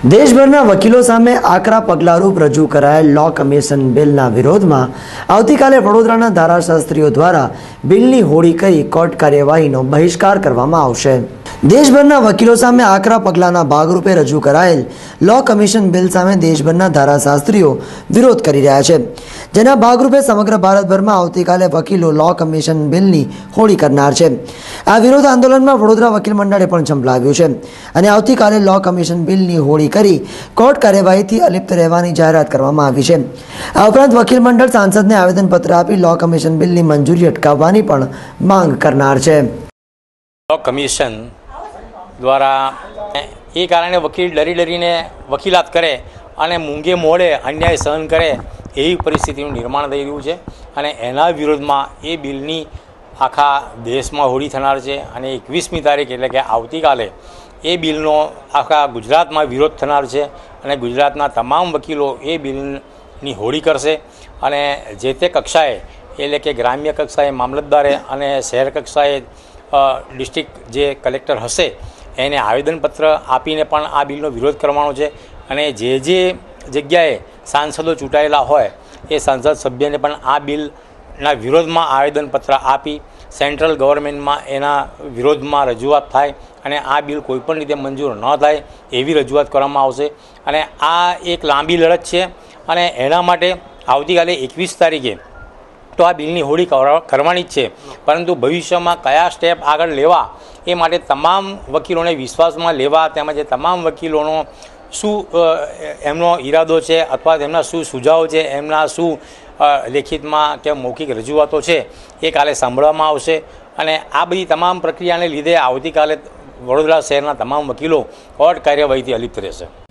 દેશભરના વકીલો સામે આકરા પગલારૂપ રજૂ કરાયેલ લો કમિશન બિલના વિરોધમાં આવતીકાલે વડોદરાના ધારાશાસ્ત્રીઓ દ્વારા બિલની હોળી કરી કોર્ટ કાર્યવાહીનો બહિષ્કાર કરવામાં આવશે. દેશભરના વકીલો સામે આકરા પગલાંના ભાગરૂપે રજૂ કરાયેલ લો કમિશન બિલ સામે દેશભરના ધારાશાસ્ત્રીઓ વિરોધ કરી રહ્યા છે. જેના ભાગરૂપે સમગ્ર ભારતભરમાં આવતીકાલે વકીલો લો કમિશન બિલની હોળી કરનાર છે. આ વિરોધ આંદોલનમાં વડોદરા વકીલ મંડળે પણ ઝંપલાવ્યું છે. અને આવતીકાલે લો કમિશન બિલની હોળી કરી કોર્ટ કાર્યવાહીથી અલિપ્ત રહેવાની જાહેરાત કરવામાં આવી છે. આ ઉપરાંત વકીલ મંડળ સાંસદને આવેદનપત્ર આપી લો કમિશન બિલની મંજૂરી અટકાવવાની પણ માંગ કરનાર છે. લો કમિશન દ્વારા એ કારણે વકીલ ડરી ડરીને વકીલાત કરે અને મૂંગે મોડે અન્યાય સહન કરે એવી પરિસ્થિતિનું નિર્માણ થઈ રહ્યું છે અને એના વિરોધમાં એ બિલની આખા દેશમાં હોળી થનાર છે અને એકવીસમી તારીખ એટલે કે આવતીકાલે એ બિલનો આખા ગુજરાતમાં વિરોધ થનાર છે અને ગુજરાતના તમામ વકીલો એ બિલની હોળી કરશે અને જે તે કક્ષાએ એટલે કે ગ્રામ્ય કક્ષાએ મામલતદારે અને શહેર કક્ષાએ ડિસ્ટ્રિક્ટ જે કલેક્ટર હશે એને આવેદનપત્ર આપીને પણ આ બિલનો વિરોધ કરવાનો છે અને જે જે જગ્યાએ સાંસદો ચૂંટાયેલા હોય એ સાંસદ સભ્યને પણ આ બિલના વિરોધમાં આવેદનપત્ર આપી સેન્ટ્રલ ગવર્મેન્ટમાં એના વિરોધમાં રજૂઆત થાય અને આ બિલ કોઈપણ રીતે મંજૂર ન થાય એવી રજૂઆત કરવામાં આવશે. અને આ એક લાંબી લડત છે અને એના માટે આવતીકાલે એકવીસ તારીખે તો આ બિલની હોળી કરવા- કરવાની જ છે. પરંતુ ભવિષ્યમાં કયા સ્ટેપ આગળ લેવા એ માટે તમામ વકીલોને વિશ્વાસમાં લેવા તેમજ તમામ વકીલોનો શું એમનો ઈરાદો છે અથવા તેમના શું સુઝાવ છે, એમના શું લેખિતમાં કે મૌખિક રજૂઆતો છે એ કાલે સાંભળવામાં આવશે. અને આ બધી તમામ પ્રક્રિયાને લીધે આવતીકાલે વડોદરા શહેરના તમામ વકીલો કોર્ટ કાર્યવાહીથી અલિપ્ત રહેશે.